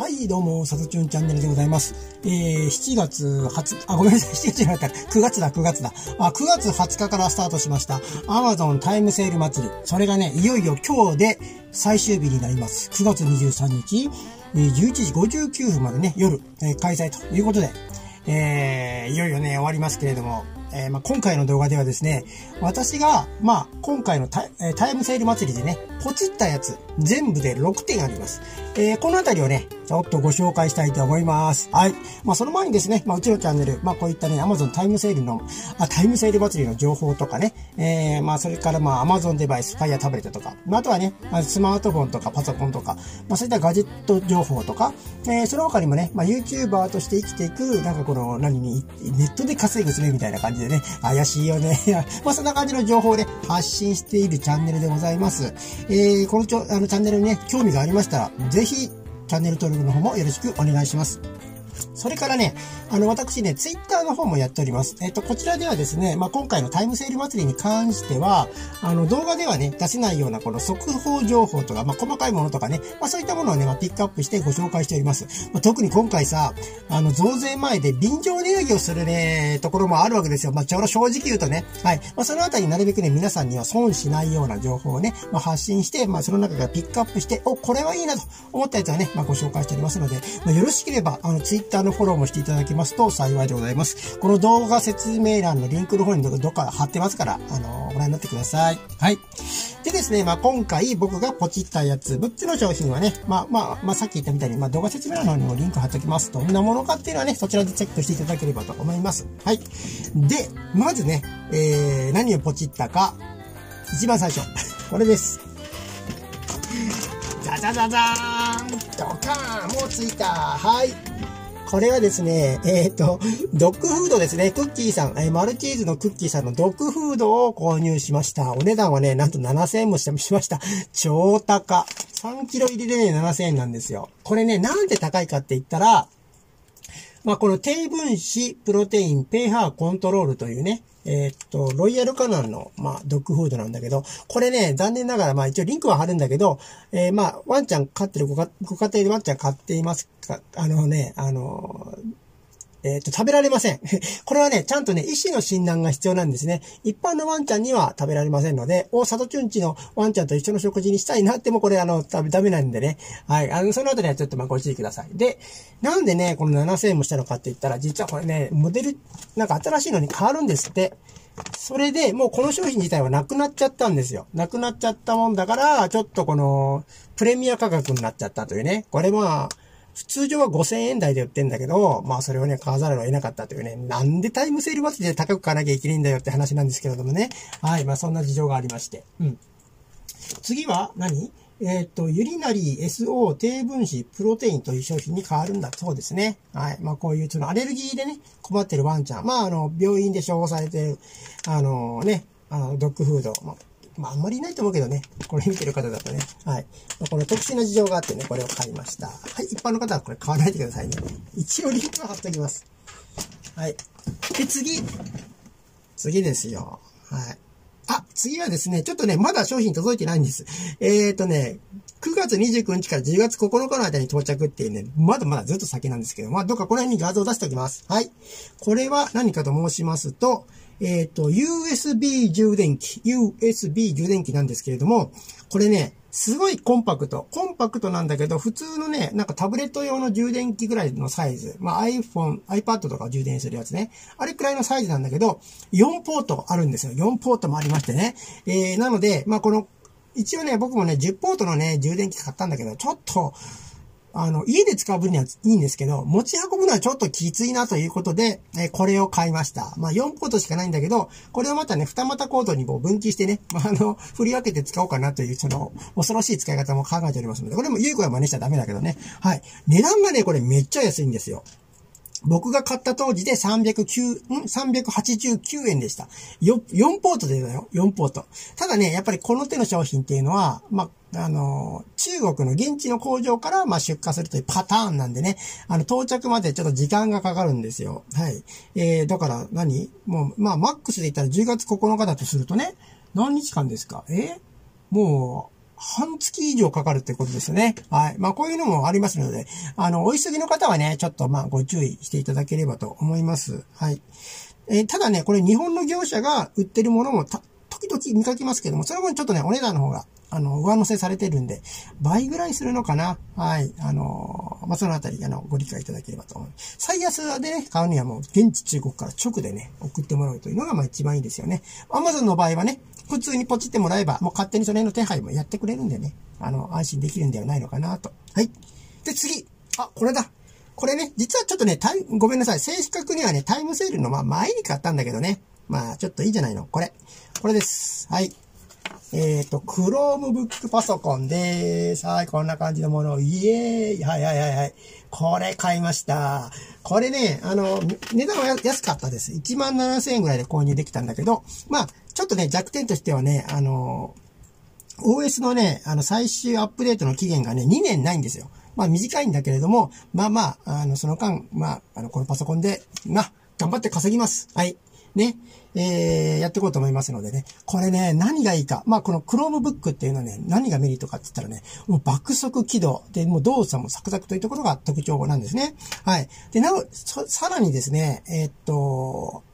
はい、どうも、さとちゅんチャンネルでございます。えー、7月20、あ、ごめんなさい、7月じゃなかった。9月だ、9月だ。あ、9月20日からスタートしました。Amazon タイムセール祭り。それがね、いよいよ今日で最終日になります。9月23日、11時59分までね、夜、えー、開催ということで、えー、いよいよね、終わりますけれども、えー、まあ、今回の動画ではですね、私が、まあ、今回のタイムセール祭りでね、ポチったやつ、全部で6点あります。えー、このあたりをね、ちょっとご紹介したいと思います。はい。まあ、その前にですね、まあ、うちのチャンネル、まあ、こういったね、Amazon タイムセールの、あ、タイムセール祭りの情報とかね、えー、まあ、それからまあ、Amazon デバイス、Fire タブレットとか、まあ、あとはね、スマートフォンとかパソコンとか、まあ、そういったガジェット情報とか、えー、その他にもね、まあ、YouTuber として生きていく、なんかこの、何に、ネットで稼ぐすべみたいな感じでね、怪しいよね。まあ、そんな感じの情報で発信しているチャンネルでございます。えー、このちょあのチャンネルにね、興味がありましたら、ぜひ、チャンネル登録の方もよろしくお願いします。それからね、あの、私ね、ツイッターの方もやっております。えっと、こちらではですね、まあ、今回のタイムセール祭りに関しては、あの、動画ではね、出せないようなこの速報情報とか、まあ、細かいものとかね、まあ、そういったものをね、まあ、ピックアップしてご紹介しております。まあ、特に今回さ、あの、増税前で便乗値上げをするね、ところもあるわけですよ。まあ、ちょうど正直言うとね、はい。まあ、そのあたりなるべくね、皆さんには損しないような情報をね、まあ、発信して、まあ、その中からピックアップして、お、これはいいなと思ったやつはね、まあ、ご紹介しておりますので、まあ、よろしければ、あの、ツイッターのフォローもしていただけますと幸いでございます。この動画説明欄のリンクの方にどっか貼ってますから、あの、ご覧になってください。はい。でですね、まあ、今回僕がポチったやつ、6つの商品はね、まあ、まあ、まあ、さっき言ったみたいに、まあ、動画説明欄の方にもリンク貼っておきます。どんなものかっていうのはね、そちらでチェックしていただければと思います。はい。で、まずね、えー、何をポチったか、一番最初。これです。ザザザザーンドカーンもうついたはい。これはですね、えっ、ー、と、ドッグフードですね。クッキーさん、えー、マルチーズのクッキーさんのドッグフードを購入しました。お値段はね、なんと7000円もしました。超高。3キロ入りでね、7000円なんですよ。これね、なんで高いかって言ったら、まあ、この低分子プロテインペーハーコントロールというね、えー、っと、ロイヤルカナンの、まあ、ドッグフードなんだけど、これね、残念ながら、まあ、一応リンクは貼るんだけど、えー、まあ、ワンちゃん飼ってるご家ご家庭でワンちゃん飼っていますかあのね、あのえっ、と、食べられません。これはね、ちゃんとね、医師の診断が必要なんですね。一般のワンちゃんには食べられませんので、お、里チュンチのワンちゃんと一緒の食事にしたいなっても、これあの、ダメなんでね。はい。あの、そのあたりはちょっとまあご注意ください。で、なんでね、この7000円もしたのかって言ったら、実はこれね、モデル、なんか新しいのに変わるんですって。それで、もうこの商品自体はなくなっちゃったんですよ。なくなっちゃったもんだから、ちょっとこの、プレミア価格になっちゃったというね。これまあ、通常は5000円台で売ってんだけど、まあそれをね、買わざるを得なかったというね、なんでタイムセール祭りで高く買わなきゃいけないんだよって話なんですけれどもね。はい、まあそんな事情がありまして。うん。次は何？えっ、ー、と、ユリナリー SO 低分子プロテインという商品に変わるんだそうですね。はい。まあこういう、そのアレルギーでね、困ってるワンちゃん。まああの、病院で処方されてる、あのね、あの、ドッグフード。まあまあ、あんまりいないと思うけどね。これ見てる方だとね。はい。この特殊な事情があってね、これを買いました。はい。一般の方はこれ買わないでくださいね。一応リンクは貼っておきます。はい。で、次。次ですよ。はい。あ、次はですね、ちょっとね、まだ商品届いてないんです。えーとね、9月29日から10月9日の間に到着っていうね、まだまだずっと先なんですけど、まあ、どっかこの辺に画像を出しておきます。はい。これは何かと申しますと、えっ、ー、と、USB 充電器、USB 充電器なんですけれども、これね、すごいコンパクト。コンパクトなんだけど、普通のね、なんかタブレット用の充電器ぐらいのサイズ。まあ iPhone、iPad とか充電するやつね。あれくらいのサイズなんだけど、4ポートあるんですよ。4ポートもありましてね。えー、なので、まあこの、一応ね、僕もね、10ポートのね、充電器買ったんだけど、ちょっと、あの、家で使う分にはいいんですけど、持ち運ぶのはちょっときついなということで、えこれを買いました。まあ、4ポートしかないんだけど、これをまたね、二股コードにこう分岐してね、あ、の、振り分けて使おうかなという、その、恐ろしい使い方も考えておりますので、これもゆうこが真似しちゃダメだけどね。はい。値段がね、これめっちゃ安いんですよ。僕が買った当時で309、ん ?389 円でした。よ、4ポートでだよ。4ポート。ただね、やっぱりこの手の商品っていうのは、まあ、の、中国の現地の工場から、ま出荷するというパターンなんでね、あの、到着までちょっと時間がかかるんですよ。はい。えー、だから何？もう、まあ、マックスで言ったら10月9日だとするとね、何日間ですか？えもう、半月以上かかるってことですね。はい。まあ、こういうのもありますので、あの、お急ぎの方はね、ちょっとまあ、ご注意していただければと思います。はい。えー、ただね、これ日本の業者が売ってるものも時々見かけますけども、その分ちょっとね、お値段の方があの、上乗せされてるんで、倍ぐらいするのかなはい。あの、まあ、そのあたり、あの、ご理解いただければと思う。最安でね、買うにはもう、現地中国から直でね、送ってもらうというのが、まあ、一番いいですよね。アマゾンの場合はね、普通にポチってもらえば、もう勝手にそれの手配もやってくれるんでね、あの、安心できるんではないのかなと。はい。で、次。あ、これだ。これね、実はちょっとね、タイごめんなさい。正確にはね、タイムセールの、まあ、前に買ったんだけどね。まあ、ちょっといいじゃないの。これ。これです。はい。えっ、ー、と、クロームブックパソコンです。はい、こんな感じのものを、イエーイはいはいはいはい。これ買いました。これね、あの、値段は安かったです。1万7000円ぐらいで購入できたんだけど、まあ、ちょっとね、弱点としてはね、あの、OS のね、あの、最終アップデートの期限がね、2年ないんですよ。まあ、短いんだけれども、まあまあ、あの、その間、まあ、あの、このパソコンで、な、頑張って稼ぎます。はい。ね。えー、やっていこうと思いますのでね。これね、何がいいか。まあ、この Chromebook っていうのはね、何がメリットかって言ったらね、もう爆速起動。で、もう動作もサクサクというところが特徴なんですね。はい。で、なお、さらにですね、えー、っと、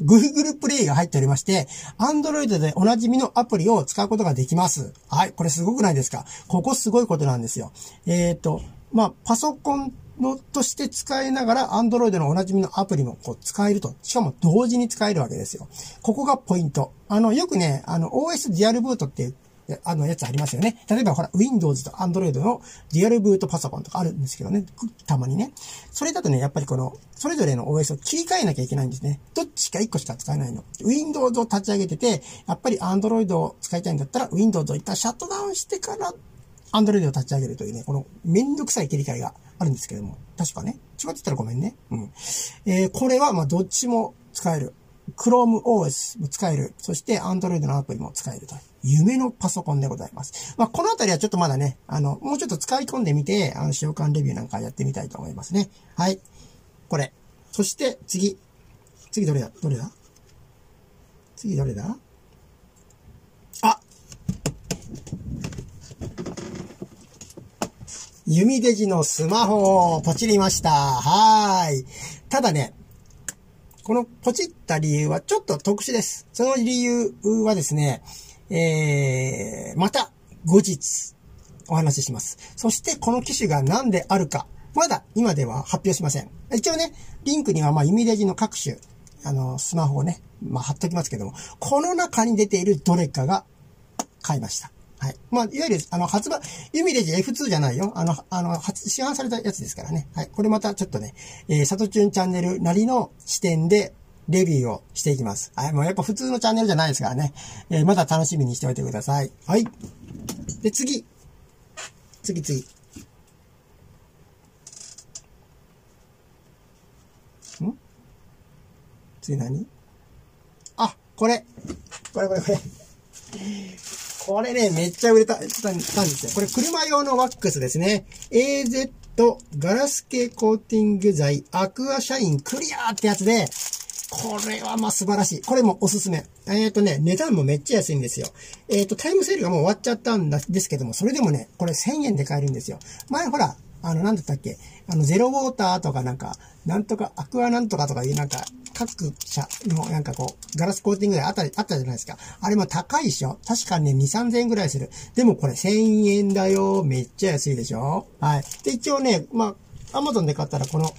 Google Play が入っておりまして、Android でおなじみのアプリを使うことができます。はい。これすごくないですか？ここすごいことなんですよ。えー、っと、まあ、パソコンのとして使いながら、Android のおなじみのアプリもこう使えると。しかも同時に使えるわけですよ。ここがポイント。あの、よくね、あの、OS ディアルブートっていうあのやつありますよね。例えばほら、Windows と Android のディアルブートパソコンとかあるんですけどね。たまにね。それだとね、やっぱりこの、それぞれの OS を切り替えなきゃいけないんですね。どっちか1個しか使えないの。Windows を立ち上げてて、やっぱり Android を使いたいんだったら、Windows を一旦シャットダウンしてから、Android を立ち上げるというね、このめんどくさい切り替えがあるんですけども。確かね。違ってたらごめんね。うん。えー、これは、ま、どっちも使える。Chrome OS も使える。そして Android のアプリも使えると。夢のパソコンでございます。まあ、このあたりはちょっとまだね、あの、もうちょっと使い込んでみて、あの、使用感レビューなんかやってみたいと思いますね。はい。これ。そして次。次どれだ？どれだ？次どれだ？あ弓デジのスマホをポチりました。はーい。ただね、このポチった理由はちょっと特殊です。その理由はですね、えー、また後日お話しします。そしてこの機種が何であるか、まだ今では発表しません。一応ね、リンクにはまあ、弓レジの各種、あの、スマホをね、まあ、貼っときますけども、この中に出ているどれかが買いました。はい。まあ、いわゆる、あの、発売、ユミレジ F2 じゃないよ。あの、あの、発、市販されたやつですからね。はい。これまたちょっとね、えー、サトチュンチャンネルなりの視点で、レビューをしていきます。はい。もうやっぱ普通のチャンネルじゃないですからね。えー、まだ楽しみにしておいてください。はい。で、次。次、次。ん？次何？あ、これ。これこれこれ。これね、めっちゃ売れた、たんですよ。これ車用のワックスですね。AZ ガラス系コーティング剤アクアシャインクリアーってやつで、これはまあ素晴らしい。これもおすすめ。えっ、ー、とね、値段もめっちゃ安いんですよ。えっ、ー、と、タイムセールがもう終わっちゃったんですけども、それでもね、これ1000円で買えるんですよ。前ほら、あの、なんだったっけ？あの、ゼロウォーターとかなんか、なんとか、アクアなんとかとかいうなんか、各社のなんかこう、ガラスコーティングであったり、あったじゃないですか。あれも高いでしょ確かね、2、3000円ぐらいする。でもこれ1000円だよ。めっちゃ安いでしょはい。で、一応ね、まあ、アマゾンで買ったらこの、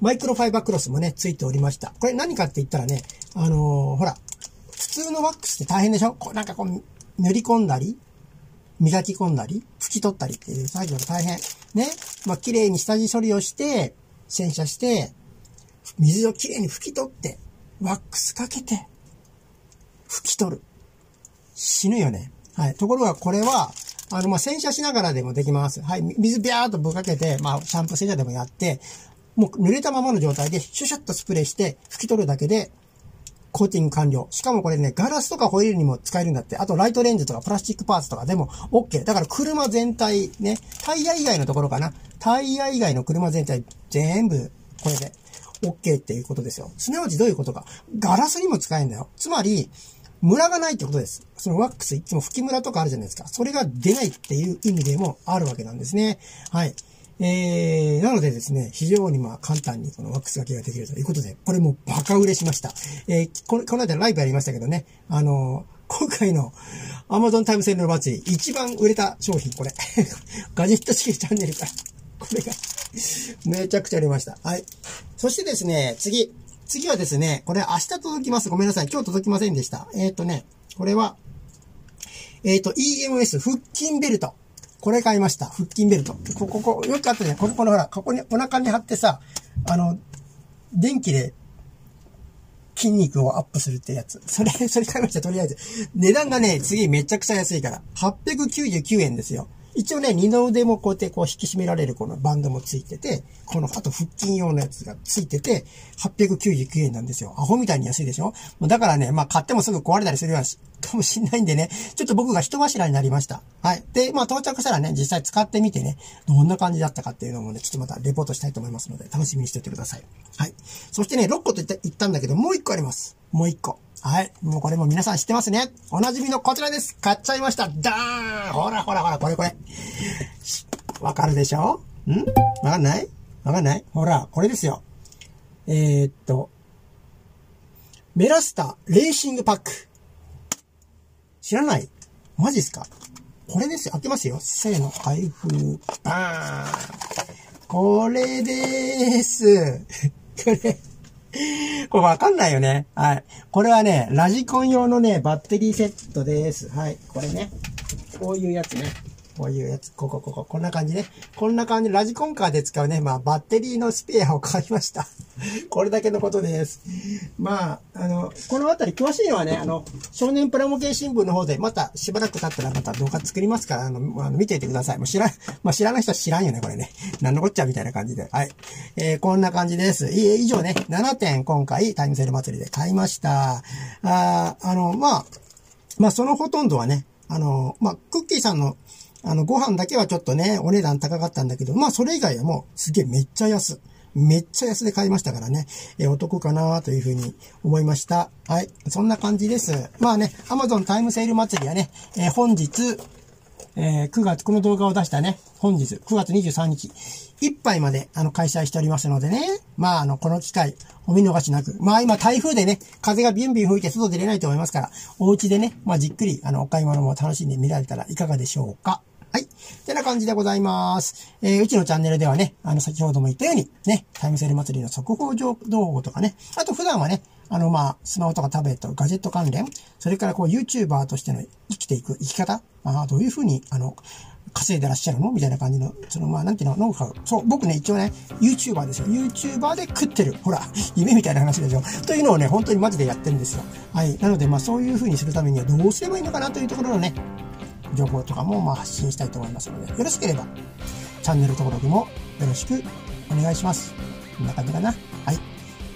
マイクロファイバークロスもね、ついておりました。これ何かって言ったらね、あのー、ほら、普通のワックスって大変でしょこうなんかこう、塗り込んだり、磨き込んだり、拭き取ったりっていう作業が大変。ね。まあ、綺麗に下地処理をして、洗車して、水をきれいに拭き取って、ワックスかけて、拭き取る。死ぬよね。はい。ところがこれは、あの、ま洗車しながらでもできます。はい。水ビャーっとぶかけて、まあ、シャンプー洗車でもやって、もう濡れたままの状態でシュシュッとスプレーして拭き取るだけで、コーティング完了。しかもこれね、ガラスとかホイールにも使えるんだって。あとライトレンズとかプラスチックパーツとかでも OK。だから車全体ね、タイヤ以外のところかな。タイヤ以外の車全体全部これで OK っていうことですよ。すなわちどういうことか。ガラスにも使えるんだよ。つまり、ムラがないってことです。そのワックスいつも吹きムラとかあるじゃないですか。それが出ないっていう意味でもあるわけなんですね。はい。えー、なのでですね、非常にまあ簡単にこのワックスがけができるということで、これもバカ売れしました。えー、この、この間ライブやりましたけどね、あのー、今回の Amazon タイムセールの祭り、一番売れた商品、これ。ガジェット式チャンネルから。これがめちゃくちゃありました。はい。そしてですね、次。次はですね、これ明日届きます。ごめんなさい。今日届きませんでした。えっ、ー、とね、これは、えっ、ー、と、EMS 腹筋ベルト。これ買いました。腹筋ベルト。ここ、ここ、よくあったね。ここのほら、ここにお腹に貼ってさ、あの、電気で筋肉をアップするってやつ。それ、それ買いました、とりあえず。値段がね、次めちゃくちゃ安いから。899円ですよ。一応ね、二の腕もこうやってこう引き締められるこのバンドもついてて、この、あと腹筋用のやつがついてて、899円なんですよ。アホみたいに安いでしょだからね、まあ買ってもすぐ壊れたりするようなかもしんないんでね、ちょっと僕が人柱になりました。はい。で、まあ到着したらね、実際使ってみてね、どんな感じだったかっていうのもね、ちょっとまたレポートしたいと思いますので、楽しみにしておいてください。はい。そしてね、6個と言ったんだけど、もう1個あります。もう1個。はい。もうこれも皆さん知ってますね。おなじみのこちらです。買っちゃいました。ダーンほらほらほら、これこれ。わかるでしょ？ん？わかんない？わかんない？ほら、これですよ。えー、っと、メラスタレーシングパック。知らないマジっすか？これですよ。開けますよ。せーの、開封。バーン。これでーす。これ。これわかんないよね。はい。これはね、ラジコン用のね、バッテリーセットです。はい。これね。こういうやつね。こういうやつ。ここ、ここ。こんな感じね。こんな感じ。ラジコンカーで使うね。まあ、バッテリーのスペアを買いました。これだけのことです。まあ、あの、このあたり詳しいのはね、あの、少年プラモ系新聞の方で、またしばらく経ったらまた動画作りますから、あの、あの見ていてください。もう知らん、まあ知らない人は知らんよね、これね。なんのこっちゃみたいな感じで。はい。えー、こんな感じです。え以上ね、7点今回タイムセール祭りで買いました。ああの、まあ、まあそのほとんどはね、あの、まあ、クッキーさんのあの、ご飯だけはちょっとね、お値段高かったんだけど、まあ、それ以外はもう、すげえめっちゃ安。めっちゃ安で買いましたからね、えー、お得かなというふうに思いました。はい。そんな感じです。まあね、Amazon タイムセール祭りはね、え、本日、えー、9月、この動画を出したね、本日、9月23日、いっぱいまで、あの、開催しておりますのでね。まあ、あの、この機会、お見逃しなく。まあ、今、台風でね、風がビュンビュン吹いて外出れないと思いますから、お家でね、まあ、じっくり、あの、お買い物も楽しんで見られたらいかがでしょうか。はい。てな感じでございます。えー、うちのチャンネルではね、あの、先ほども言ったように、ね、タイムセール祭りの速報動画とかね、あと普段はね、あの、まあ、スマホとかタブレット、ガジェット関連、それからこう、YouTuber としての生きていく生き方、あどういうふうに、あの、稼いでらっしゃるの？みたいな感じの、その、まあ、なんていうの、ノウハウ。そう、僕ね、一応ね、YouTuber ですよ。YouTuber で食ってる。ほら、夢みたいな話でしょ。というのをね、本当にマジでやってるんですよ。はい。なので、まあ、そういうふうにするためにはどうすればいいのかなというところのね、情報とかもまあ発信したいと思いますので、よろしければ、チャンネル登録もよろしくお願いします。こんな感じかな。はい。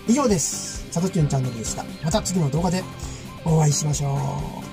以上です。さとちゅんチャンネルでした。また次の動画でお会いしましょう。